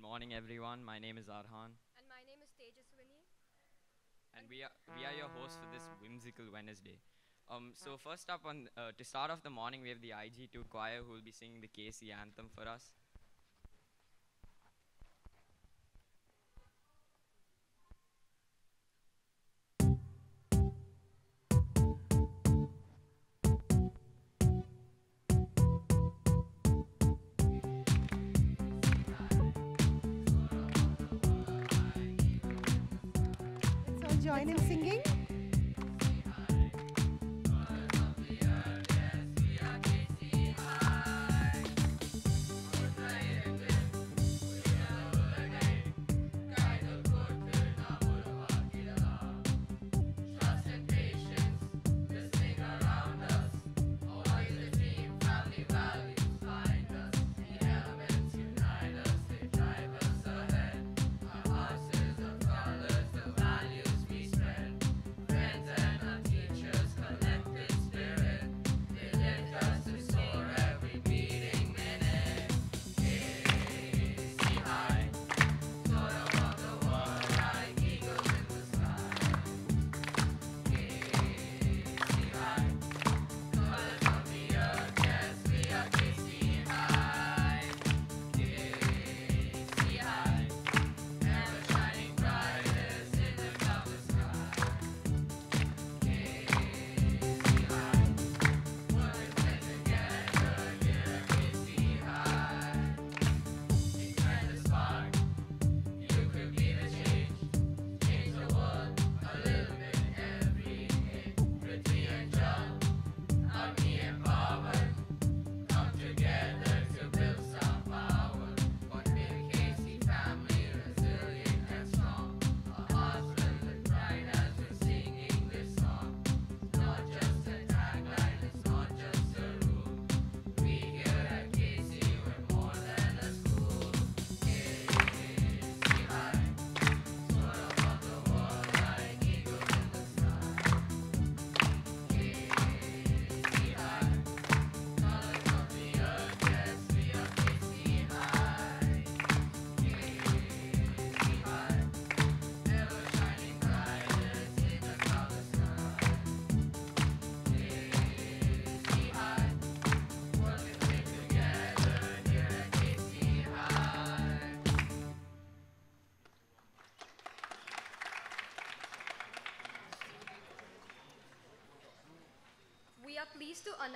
Good morning, everyone. My name is Arhan, And my name is Tejaswini. and we are we are your hosts for this whimsical Wednesday. Um, so first up on uh, to start off the morning, we have the IG2 choir who will be singing the KC anthem for us. Join in singing.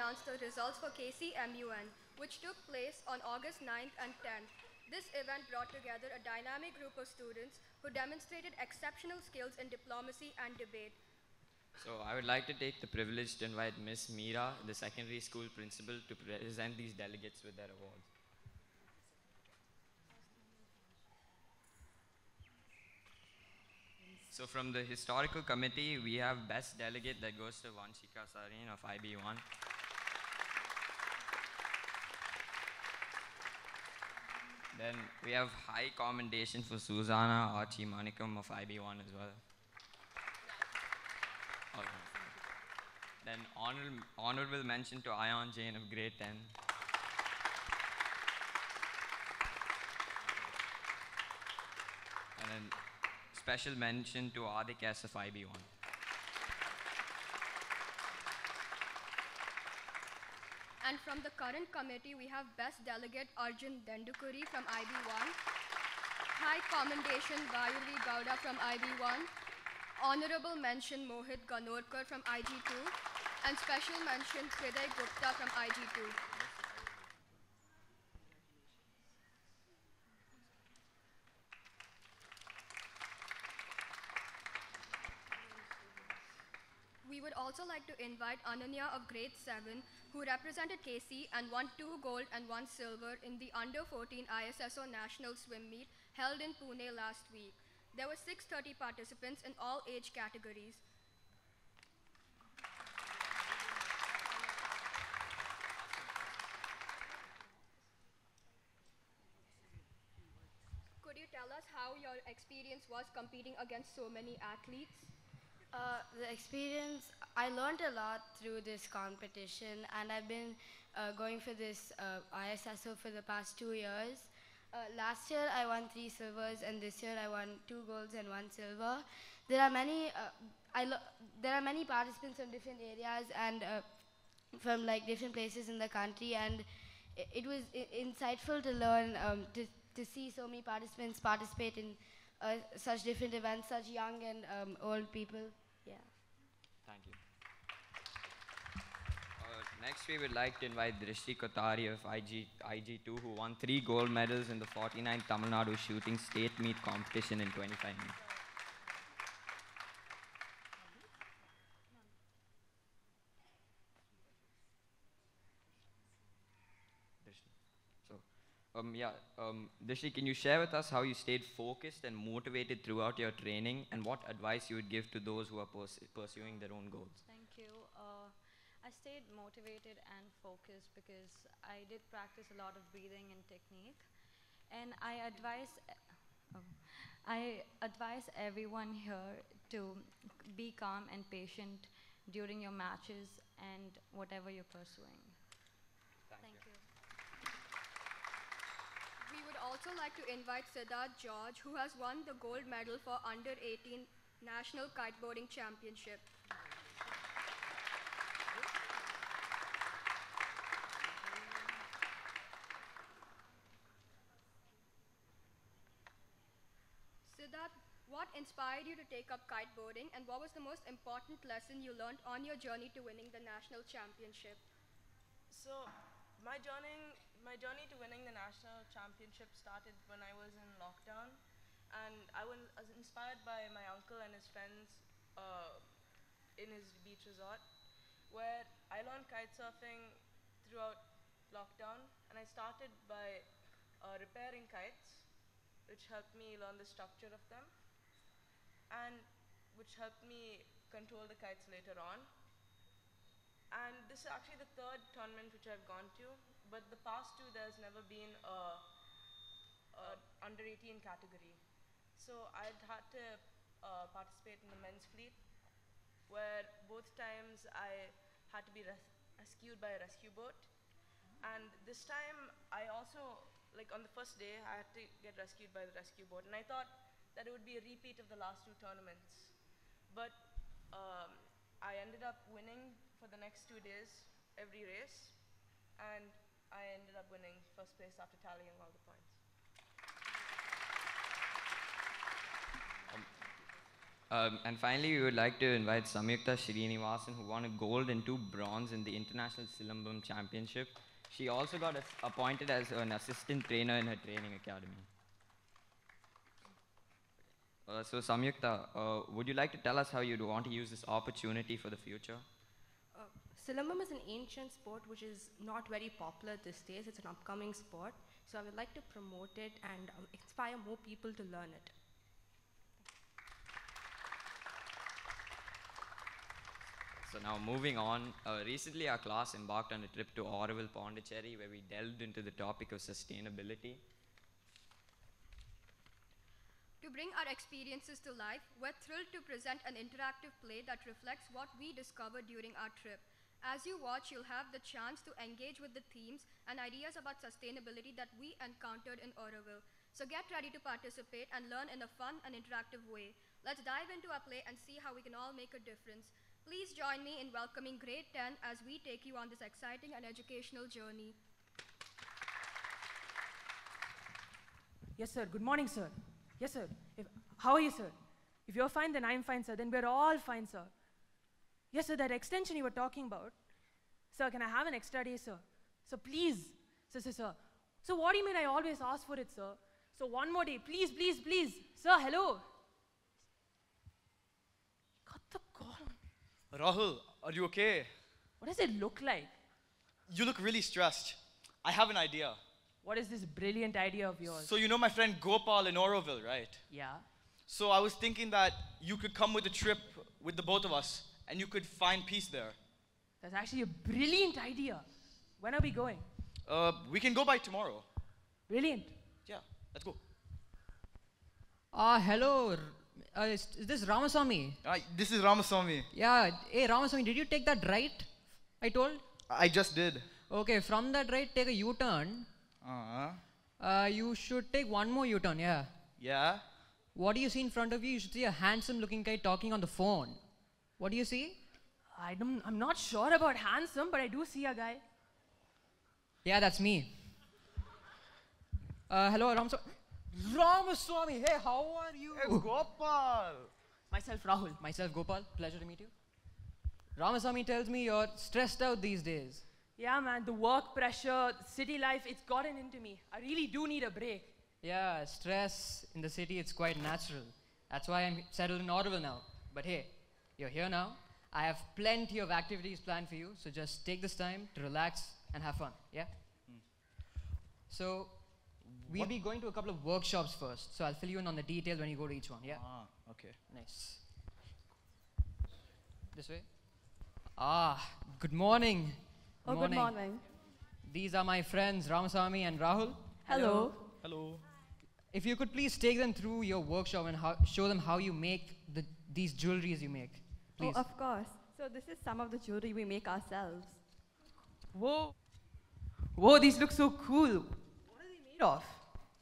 Announce the results for KCMUN, which took place on August 9th and 10th. This event brought together a dynamic group of students who demonstrated exceptional skills in diplomacy and debate. So I would like to take the privilege to invite Miss Meera, the secondary school principal, to present these delegates with their awards. So from the historical committee, we have best delegate that goes to Vanshika Sarin of IB1. Then we have high commendation for Susanna Archie Manikam of IB1 as well. Then honorable, honorable mention to Ion Jain of grade 10. And then special mention to Adik S of IB1. And from the current committee, we have Best Delegate Arjun Dendukuri from IB1, High Commendation Gayuri Gowda from IB1, Honorable Mention Mohit Ganorkar from IG2, and Special Mention Hriday Gupta from IG2. We would also like to invite Ananya of grade 7, who represented KC and won two gold and one silver in the under 14 ISSO National Swim Meet held in Pune last week. There were 630 participants in all age categories. Could you tell us how your experience was competing against so many athletes? Uh, the experience, I learned a lot through this competition, and I've been uh, going for this uh, ISSO for the past two years. Uh, last year I won three silvers, and this year I won two golds and one silver. There are many. Uh, I there are many participants from different areas and uh, from like different places in the country, and i- it was insightful to learn um, to to see so many participants participate in uh, such different events, such young and um, old people. Yeah. Thank you. Uh, next, we would like to invite Drishti Kotari of IG, IG2, who won three gold medals in the 49th Tamil Nadu shooting state meet competition in 25 minutes. Drishti. So, um, yeah, um, can you share with us how you stayed focused and motivated throughout your training, and what advice you would give to those who are purs- pursuing their own goals? Thank you. Uh, I stayed motivated and focused because I did practice a lot of breathing and technique. And I advise, oh, I advise everyone here to be calm and patient during your matches and whatever you're pursuing. Thank you. We would also like to invite Siddharth George, who has won the gold medal for under 18 National Kiteboarding Championship. Siddharth, what inspired you to take up kiteboarding and what was the most important lesson you learned on your journey to winning the national championship? So my journey, my journey to winning the national championship started when I was in lockdown, and I was, inspired by my uncle and his friends uh, in his beach resort, where I learned kite surfing throughout lockdown, and I started by uh, repairing kites, which helped me learn the structure of them, and which helped me control the kites later on. And this is actually the third tournament which I've gone to, but the past two there's never been a, a under 18 category. So I'd had to uh, participate in the men's fleet, where both times I had to be res- rescued by a rescue boat. And this time I also, like on the first day, I had to get rescued by the rescue boat. And I thought that it would be a repeat of the last two tournaments. But um, I ended up winning for the next two days every race, and I ended up winning first place after tallying all the points. Um, and finally, we would like to invite Samyukta Srinivasan, who won a gold and two bronze in the International Silambam Championship. She also got appointed as an assistant trainer in her training academy. Uh, so, Samyukta, uh, would you like to tell us how you'd want to use this opportunity for the future? Silambam is an ancient sport which is not very popular these days. It's an upcoming sport. So I would like to promote it and um, inspire more people to learn it. So now moving on, uh, recently our class embarked on a trip to Auroville, Pondicherry, where we delved into the topic of sustainability. To bring our experiences to life, we're thrilled to present an interactive play that reflects what we discovered during our trip. As you watch, you'll have the chance to engage with the themes and ideas about sustainability that we encountered in Auroville. So get ready to participate and learn in a fun and interactive way. Let's dive into our play and see how we can all make a difference. Please join me in welcoming Grade 10 as we take you on this exciting and educational journey. Yes, sir. Good morning, sir. Yes, sir. If, how are you, sir? If you're fine, then I'm fine, sir. Then we're all fine, sir. Yes, sir. That extension you were talking about. Sir, can I have an extra day, sir? So please, sir, sir, sir. So what do you mean I always ask for it, sir? So one more day, please, please, please. Sir, hello. Got the call. Rahul, are you okay? What does it look like? You look really stressed. I have an idea. What is this brilliant idea of yours? So, you know my friend Gopal in Auroville, right? yeah. So, I was thinking that you could come with a trip with the both of us and you could find peace there. That's actually a brilliant idea. When are we going? Uh, we can go by tomorrow. Brilliant. Yeah, let's go. Uh, hello. Uh, is, is this Ramaswamy? Uh, this is Ramaswamy. Yeah. Hey, Ramaswamy, did you take that right? I told. I just did. Okay, from that right, take a U-turn. Uh, Uh, you should take one more U-turn, yeah. Yeah? What do you see in front of you? You should see a handsome-looking guy talking on the phone. What do you see? I don't, I'm not sure about handsome, but I do see a guy. Yeah, that's me. Uh, hello, Ramaswamy. Ramaswamy, hey, how are you? Gopal! Myself, Rahul. Myself, Gopal. Pleasure to meet you. Ramaswamy tells me you're stressed out these days. Yeah, man, the work pressure, city life, it's gotten into me. I really do need a break. Yeah, stress in the city, it's quite natural. That's why I'm settled in Ottawa now. But hey, you're here now. I have plenty of activities planned for you, so just take this time to relax and have fun, yeah? So, we'll What- be going to a couple of workshops first, so I'll fill you in on the details when you go to each one, yeah? Ah, okay. Nice. This way. Ah, good morning. Oh, good morning. These are my friends Ramasamy and Rahul. Hello. Hello. If you could please take them through your workshop and how, show them how you make the, these jewelries you make. Oh, Please. Oh, of course. So this is some of the jewelry we make ourselves. Whoa. Whoa, these look so cool. What are they made of?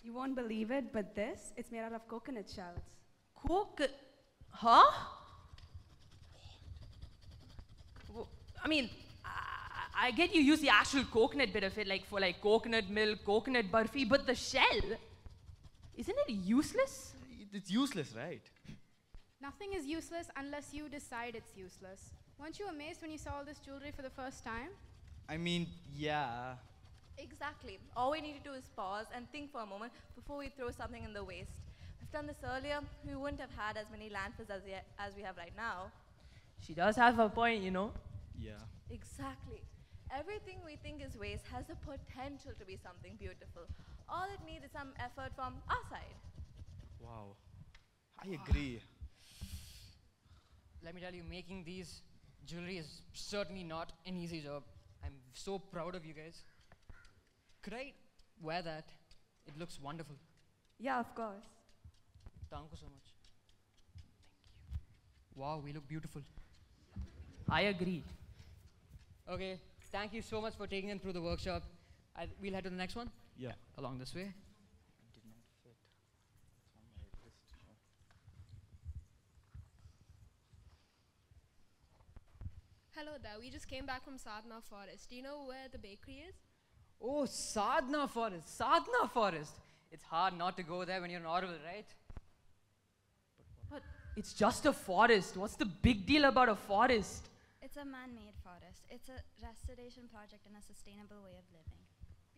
You won't believe it, but this, it's made out of coconut shells. Coconut. Huh? Wha- I mean, I, I get you use the actual coconut bit of it, like for like coconut milk, coconut burfi, but the shell, isn't it useless? It's useless, right? Nothing is useless unless you decide it's useless. Weren't you amazed when you saw all this jewelry for the first time? I mean, yeah. Exactly. All we need to do is pause and think for a moment before we throw something in the waste. We've done this earlier, we wouldn't have had as many landfills as, we as we have right now. She does have a point, you know. Yeah. Exactly. Everything we think is waste has the potential to be something beautiful. All it needs is some effort from our side. Wow. I agree. Let me tell you, making these jewelry is certainly not an easy job. I'm so proud of you guys. Could I wear that? It looks wonderful. Yeah, of course. Thank you so much. Thank you. Wow, we look beautiful. I agree. Okay, thank you so much for taking them through the workshop. I, we'll head to the next one. Yeah. Along this way. Hello there. We just came back from Sadhana Forest. Do you know where the bakery is? Oh, Sadhana Forest. Sadhana Forest. It's hard not to go there when you're in Auroville, right? But it's just a forest. What's the big deal about a forest? It's a man-made forest. It's a restoration project and a sustainable way of living.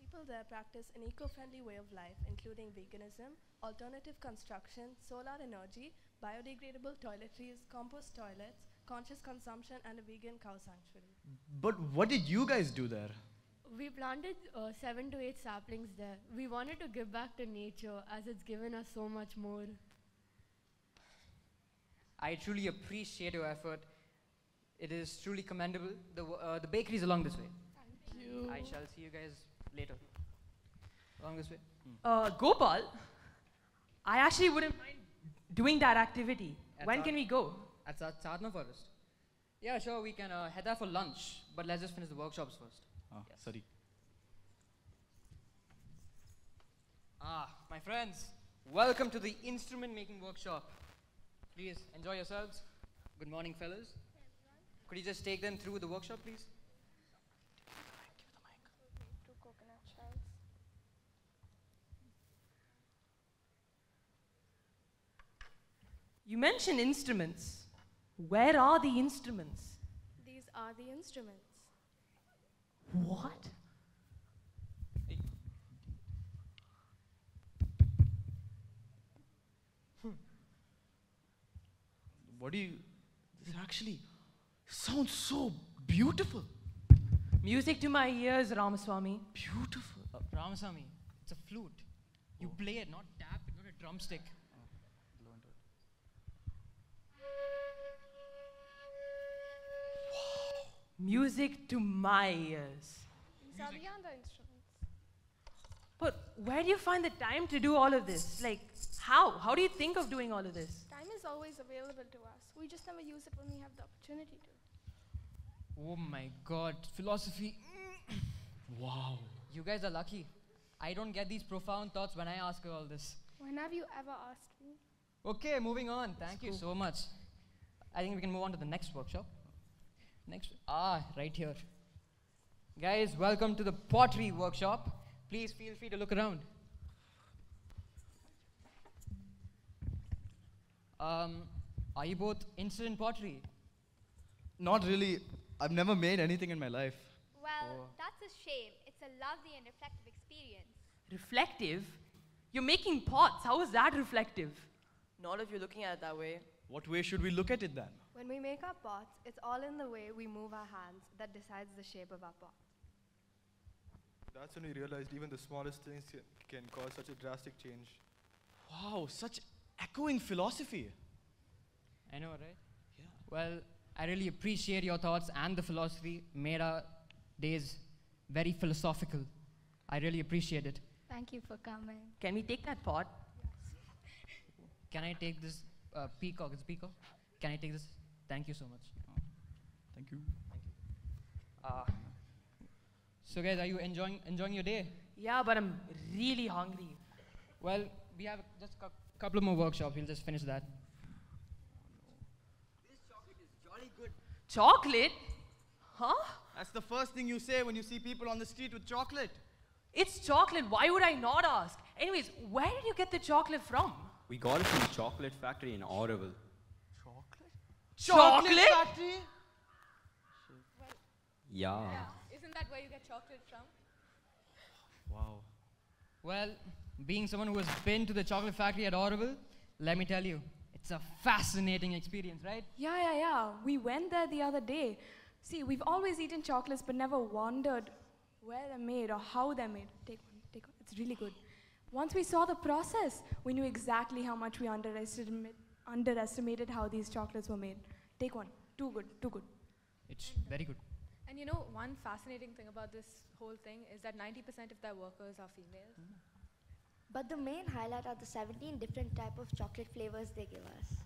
People there practice an eco-friendly way of life, including veganism, alternative construction, solar energy, biodegradable toiletries, compost toilets, conscious consumption, and a vegan cow sanctuary. But what did you guys do there? We planted uh, seven to eight saplings there. We wanted to give back to nature as it's given us so much more. I truly appreciate your effort. It is truly commendable. The, w- uh, the bakery is along this way. Thank you. I shall see you guys later. Along this way. Uh, Gopal, I actually wouldn't mind doing that activity. At when can we go? At Sa- Sadhana Forest. Yeah, sure, we can uh, head there for lunch, but let's just finish the workshops first. Ah, sorry. Ah, my friends, welcome to the instrument making workshop. Please enjoy yourselves. Good morning, fellas. Could you just take them through the workshop, please? You mentioned instruments. Where are the instruments? These are the instruments. What? What do you. This actually sounds so beautiful. Music to my ears, Ramaswamy. Beautiful. Uh, Ramasamy, it's a flute. You play it, not tap it, not a drumstick. Music to my ears. These are instruments. But where do you find the time to do all of this? Like, how? How do you think of doing all of this? Time is always available to us. We just never use it when we have the opportunity to. Oh my god, philosophy. wow. You guys are lucky. I don't get these profound thoughts when I ask her all this. When have you ever asked me? Okay, moving on. Thank you so much. I think we can move on to the next workshop. Next, ah, right here. Guys, welcome to the pottery workshop. Please feel free to look around. Um, are you both interested in pottery? Not really. I've never made anything in my life. Well, Oh. that's a shame. It's a lovely and reflective experience. Reflective? You're making pots. How is that reflective? Not if you're looking at it that way. What way should we look at it then? When we make our pots, it's all in the way we move our hands that decides the shape of our pot. That's when we realized even the smallest things ca- can cause such a drastic change. Wow, such echoing philosophy. I know, right? Yeah. Well, I really appreciate your thoughts and the philosophy made our days very philosophical. I really appreciate it. Thank you for coming. Can we take that pot? Can I take this uh, peacock? It's a peacock. Can I take this? Thank you so much. Thank you. Thank Uh, so, guys, are you enjoying enjoying your day? Yeah, but I'm really hungry. Well, we have just a couple of more workshops. We'll just finish that. This chocolate? Is jolly good. Chocolate? Huh? That's the first thing you say when you see people on the street with chocolate. It's chocolate. Why would I not ask? Anyways, where did you get the chocolate from? We got it from the chocolate factory in Auroville. Chocolate? factory? Yeah. Isn't that where you get chocolate from? Wow. Well, being someone who has been to the chocolate factory at Auroville, let me tell you, it's a fascinating experience, right? Yeah, yeah, yeah. We went there the other day. See, we've always eaten chocolates but never wondered where they're made or how they're made. Take one, take one. It's really good. Once we saw the process, we knew exactly how much we underestimate, underestimated how these chocolates were made. Take one. Too good, too good. It's very good. And you know, one fascinating thing about this whole thing is that 90% of their workers are females. Hmm. But the main highlight are the 17 different type of chocolate flavors they give us.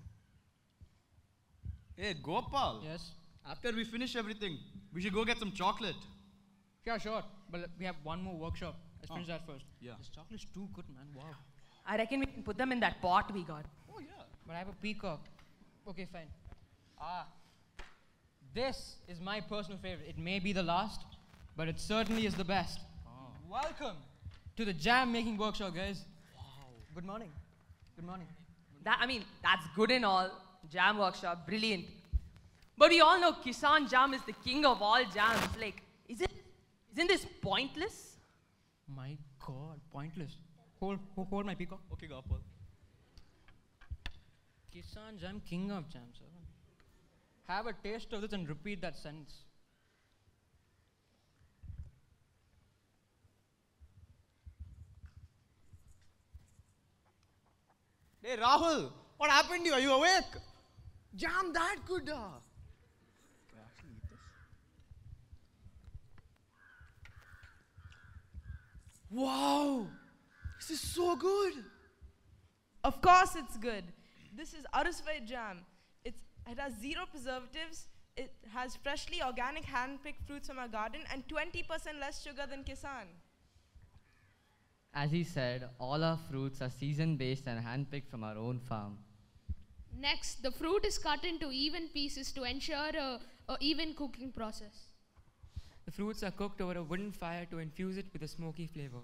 Hey, Gopal. Yes. After we finish everything, we should go get some chocolate. Yeah, sure. But we have one more workshop. Let's Oh. finish that first. Yeah. This chocolate's too good, man. Wow. I reckon we can put them in that pot we got. Oh, yeah. But I have a peacock. Okay, fine. Ah. This is my personal favorite. It may be the last, but it certainly is the best. Welcome to the jam making workshop, guys. Wow. Good morning. Good morning. That I mean, that's good and all. Jam workshop, brilliant. But we all know Kissan Jam is the king of all jams. Like, is it? Isn't this pointless? My God, pointless. Hold, hold, hold my peacock. Okay, Gopal. Kissan Jam, king of jams. sir. Have a taste of this and repeat that sentence. Hey, Rahul, what happened to you? Are you awake? Jam that good. Can I actually eat this? Wow, this is so good. Of course it's good. This is Arusvai jam. It's, it has zero preservatives. It has freshly organic hand-picked fruits from our garden and 20% less sugar than Kissan. As he said, all our fruits are season based and hand-picked from our own farm. Next, the fruit is cut into even pieces to ensure a, a even cooking process. The fruits are cooked over a wooden fire to infuse it with a smoky flavor.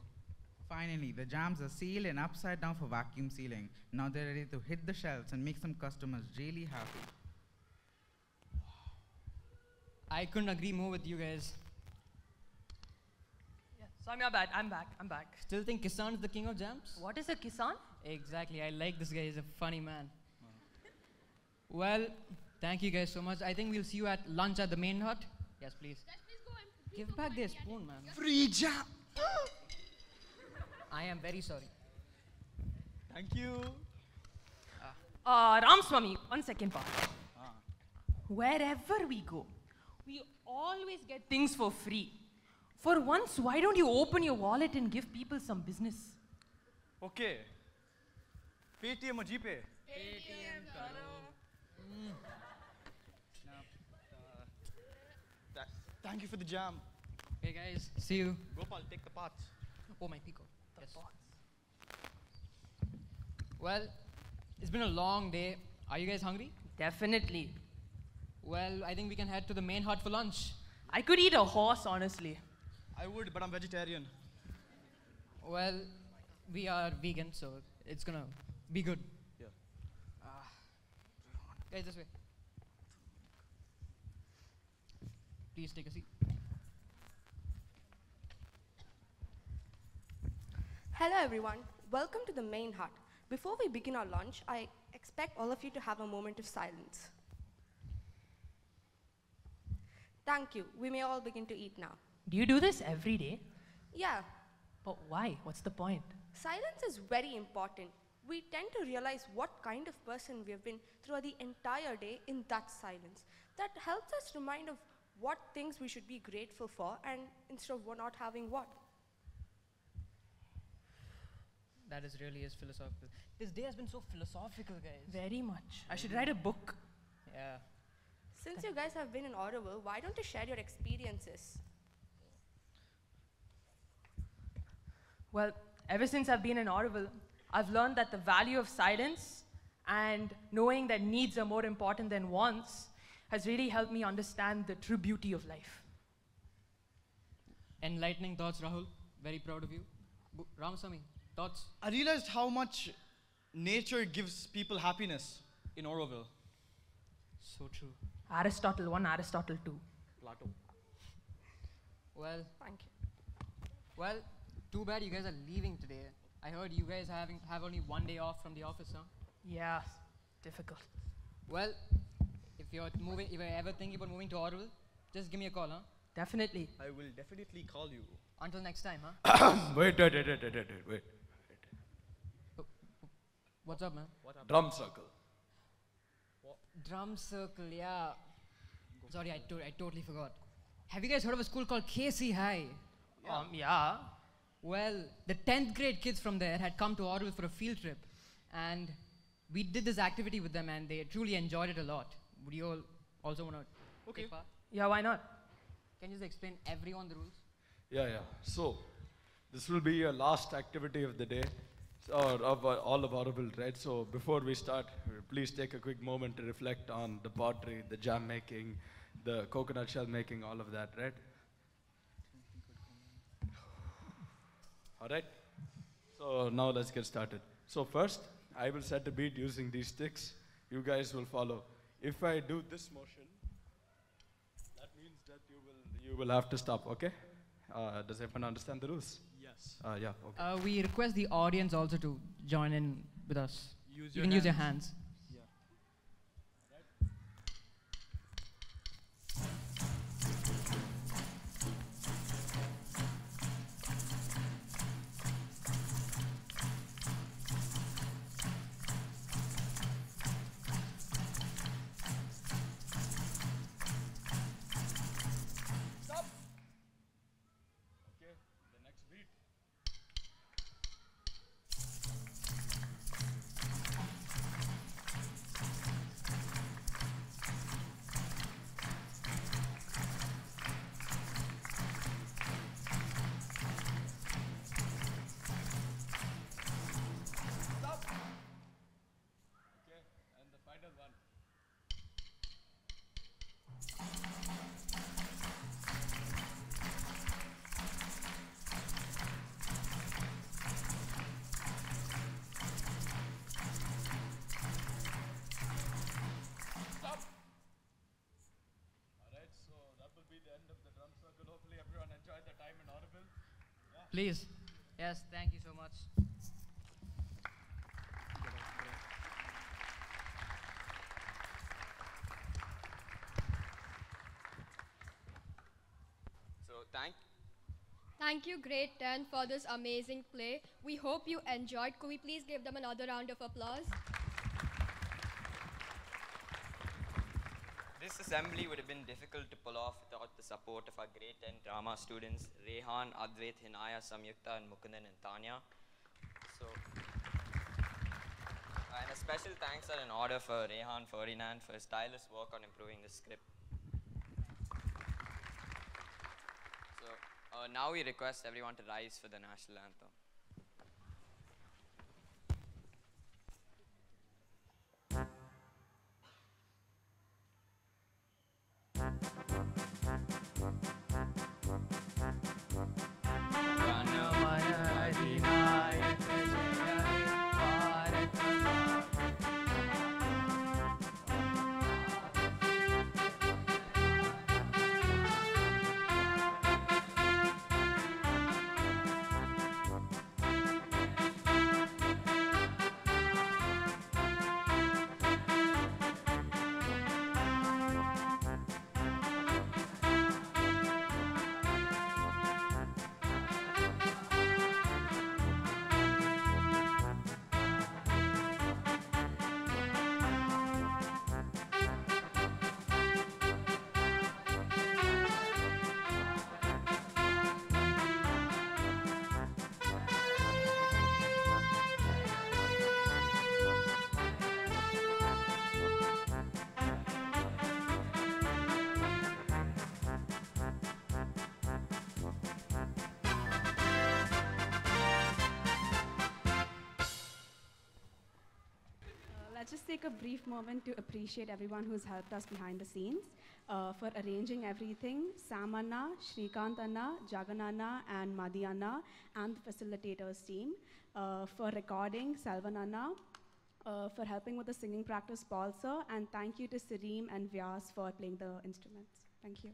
Finally, the jams are sealed and upside down for vacuum sealing. Now they're ready to hit the shelves and make some customers really happy. I couldn't agree more with you guys. Yeah, Samya, bad. I'm back. I'm back. Still think Kissan is the king of jams? What is a Kissan? Exactly. I like this guy. He's a funny man. Well, thank you guys so much. I think we'll see you at lunch at the main hut. Yes, please. Give back their spoon, man. Free jam. I am very sorry. Thank you. Ah. Ah, uh, Ramswamy, one second, part. Ah. Wherever we go, we always get things for free. For once, why don't you open your wallet and give people some business? Okay. Paytm or GPay? Hmm. Tha- Thank you for the jam. Okay, guys. See you. Gopal, take the parts. Oh, my peacock. Yes. Well, it's been a long day. Are you guys hungry? Definitely. Well, I think we can head to the main hut for lunch. I could eat a horse, honestly. I would, but I'm vegetarian. Well, we are vegan, so it's gonna be good. Yeah. Ah. guys, this way. Please take a seat. Hello everyone, welcome to the main hut. Before we begin our lunch, I expect all of you to have a moment of silence. Thank you. We may all begin to eat now. Do you do this every day? Yeah, But why? What's the point? silence is very important. We tend to realize what kind of person we have been throughout the entire day in that silence. That helps us remind of what things we should be grateful for and instead of not having what. That is really is philosophical. This day has been so philosophical, guys. Very much. I should write a book. Yeah. Since you guys have been in Auroville, why don't you share your experiences? Well, ever since I've been in Auroville, I've learned that the value of silence and knowing that needs are more important than wants has really helped me understand the true beauty of life. Enlightening thoughts, Rahul. Very proud of you. Bu- Ramasamy, thoughts? I realized how much nature gives people happiness in Auroville. So true. Aristotle 1, Aristotle 2. Plato. Well, Thank you. well, too bad you guys are leaving today. I heard you guys having have only one day off from the office, huh? Yeah, difficult. Well, if you're moving, if you're ever thinking about moving to Auroville, just give me a call, huh? Definitely. I will definitely call you. Until next time, huh? wait, wait, wait, wait, wait, wait, wait. What's up, man? Drum circle. Drum circle, yeah. Sorry, I, to- I totally forgot. Have you guys heard of a school called KC High? Um, yeah. Well, the 10th grade kids from there had come to Auroville for a field trip, and we did this activity with them, and they truly enjoyed it a lot. Would you all also want to Okay. take part? Yeah, why not? Can you just explain everyone the rules? Yeah, yeah. So, this will be your last activity of the day, of uh, all of Auroville, right? So, before we start, please take a quick moment to reflect on the pottery, the jam making, the coconut shell making, all of that, right? All right. So now let's get started. So first, I will set a beat using these sticks. You guys will follow. If I do this motion, that means that you will you will have to stop. Okay? Uh, does everyone understand the rules? Yes. Uh, yeah. Okay. Uh, we request the audience also to join in with us. Use you your can use your hands. Please. Yes, thank you so much. So thank Thank you, Grade 10, for this amazing play. We hope you enjoyed. Could we please give them another round of applause? This assembly would have been difficult to pull off without the support of our grade 10 drama students, Rehan, Advait, Hinaya, Samyukta, and Mukundan and Tanya. So, and a special thanks are in order for Rehan Ferdinand for his tireless work on improving the script. So, uh, now we request everyone to rise for the national anthem. Just take a brief moment to appreciate everyone who's helped us behind the scenes uh, for arranging everything. Sam Anna, Shrikant Anna, Jagan Anna, and Madhi Anna, and the facilitators team. Uh, for recording, Selvan Anna. Uh, for helping with the singing practice, Paul sir. And thank you to Sareem and Vyas for playing the instruments. Thank you.